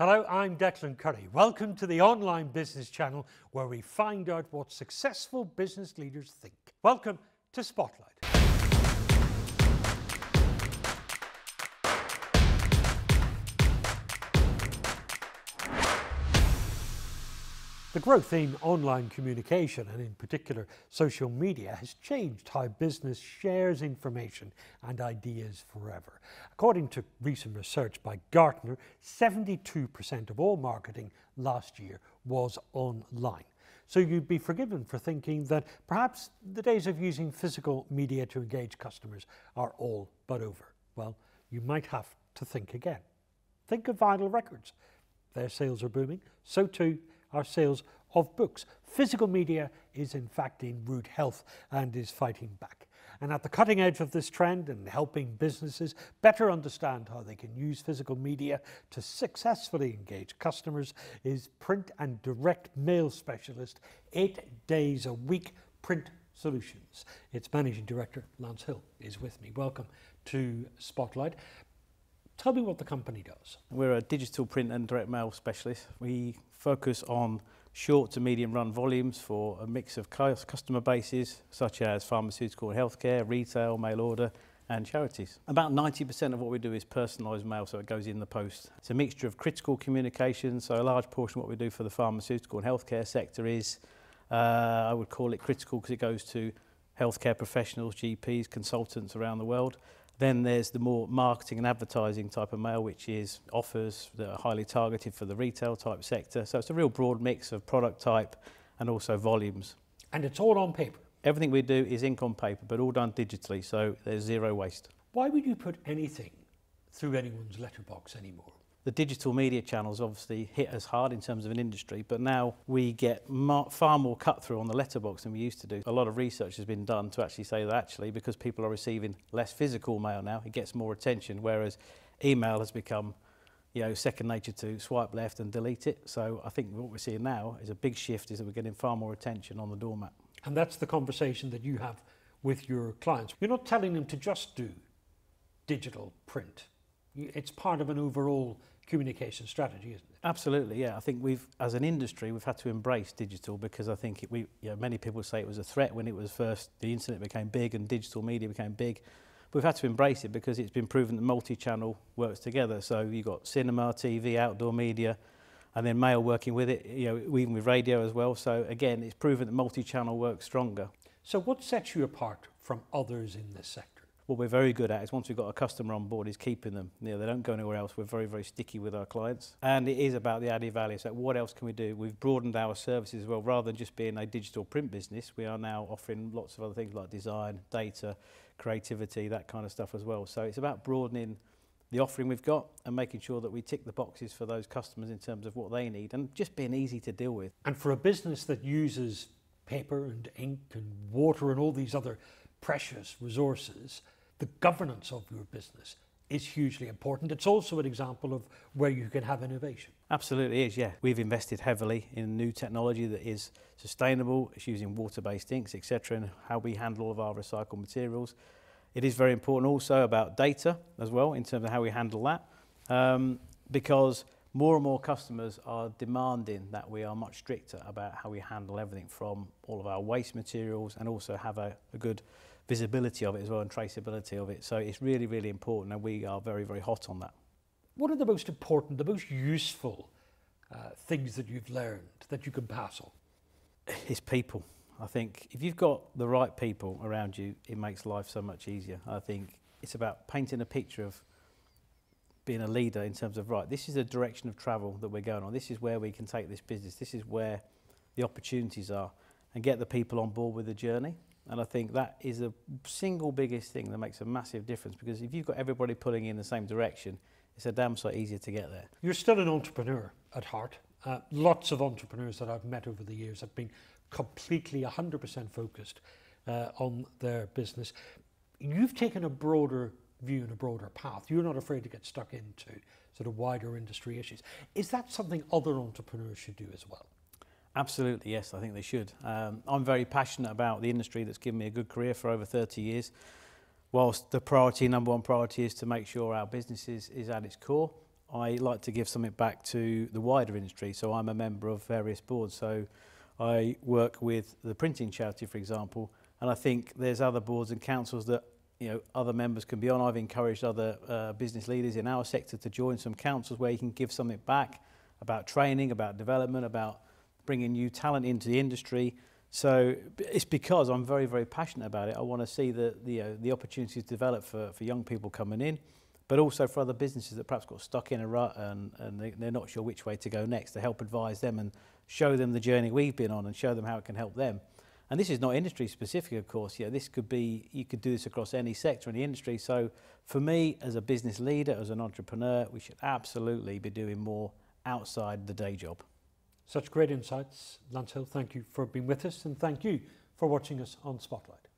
Hello, I'm Declan Curry. Welcome to the online business channel where we find out what successful business leaders think. Welcome to Spotlight. The growth in online communication and in particular social media has changed how business shares information and ideas forever. According to recent research by Gartner, 72% of all marketing last year was online. So you'd be forgiven for thinking that perhaps the days of using physical media to engage customers are all but over. Well, you might have to think again. Think of vinyl records. Their sales are booming, so too our sales of books. Physical media is in fact in rude health and is fighting back. And at the cutting edge of this trend and helping businesses better understand how they can use physical media to successfully engage customers is print and direct mail specialist, eight days a week print solutions. Its managing director, Lance Hill, is with me. Welcome to Spotlight. Tell me what the company does. We're a digital print and direct mail specialist. We focus on short to medium run volumes for a mix of customer bases such as pharmaceutical and healthcare, retail, mail order and charities. About 90% of what we do is personalised mail, so it goes in the post. It's a mixture of critical communication, so a large portion of what we do for the pharmaceutical and healthcare sector is, uh, I would call it critical because it goes to healthcare professionals, GPs, consultants around the world. Then there's the more marketing and advertising type of mail, which is offers that are highly targeted for the retail type sector. So it's a real broad mix of product type and also volumes. And it's all on paper? Everything we do is ink on paper, but all done digitally, so there's zero waste. Why would you put anything through anyone's letterbox anymore? The digital media channels obviously hit us hard in terms of an industry, but now we get far more cut through on the letterbox than we used to do. A lot of research has been done to actually say that actually because people are receiving less physical mail now, it gets more attention, whereas email has become you know, second nature to swipe left and delete it. So I think what we're seeing now is a big shift is that we're getting far more attention on the doormat. And that's the conversation that you have with your clients. You're not telling them to just do digital print. It's part of an overall communication strategy, isn't it? Absolutely, yeah. I think we've, as an industry, we've had to embrace digital because I think it, we, you know, many people say it was a threat when it was first, the internet became big and digital media became big. But we've had to embrace it because it's been proven that multi-channel works together. So you've got cinema, TV, outdoor media, and then mail working with it, you know, even with radio as well. So again, it's proven that multi-channel works stronger. So what sets you apart from others in this sector? What we're very good at is once we've got a customer on board is keeping them. You know, they don't go anywhere else. We're very, very sticky with our clients. And it is about the added value. So what else can we do? We've broadened our services as well. Rather than just being a digital print business, we are now offering lots of other things like design, data, creativity, that kind of stuff as well. So it's about broadening the offering we've got and making sure that we tick the boxes for those customers in terms of what they need and just being easy to deal with. And for a business that uses paper and ink and water and all these other precious resources, the governance of your business is hugely important. It's also an example of where you can have innovation. Absolutely is, yeah. We've invested heavily in new technology that is sustainable, it's using water-based inks, etc., and how we handle all of our recycled materials. It is very important also about data as well, in terms of how we handle that, um, because more and more customers are demanding that we are much stricter about how we handle everything from all of our waste materials and also have a, a good visibility of it as well and traceability of it. So it's really, really important and we are very, very hot on that. What are the most important, the most useful uh, things that you've learned that you can pass on? It's people. I think if you've got the right people around you, it makes life so much easier. I think it's about painting a picture of being a leader in terms of, right, this is the direction of travel that we're going on. This is where we can take this business. This is where the opportunities are and get the people on board with the journey. And I think that is the single biggest thing that makes a massive difference because if you've got everybody pulling in the same direction, it's a damn sight easier to get there. You're still an entrepreneur at heart. Uh, lots of entrepreneurs that I've met over the years have been completely 100% focused uh, on their business. You've taken a broader view and a broader path. You're not afraid to get stuck into sort of wider industry issues. Is that something other entrepreneurs should do as well? Absolutely, yes, I think they should. Um, I'm very passionate about the industry that's given me a good career for over 30 years. Whilst the priority, number one priority is to make sure our business is, is at its core, I like to give something back to the wider industry. So I'm a member of various boards. So I work with the printing charity, for example, and I think there's other boards and councils that you know other members can be on. I've encouraged other uh, business leaders in our sector to join some councils where you can give something back about training, about development, about bringing new talent into the industry. So it's because I'm very, very passionate about it. I want to see the, the, uh, the opportunities develop for, for young people coming in, but also for other businesses that perhaps got stuck in a rut and, and they, they're not sure which way to go next to help advise them and show them the journey we've been on and show them how it can help them. And this is not industry specific, of course. Yeah, this could be, you could do this across any sector in the industry. So for me, as a business leader, as an entrepreneur, we should absolutely be doing more outside the day job. Such great insights, Lance Hill. Thank you for being with us and thank you for watching us on Spotlight.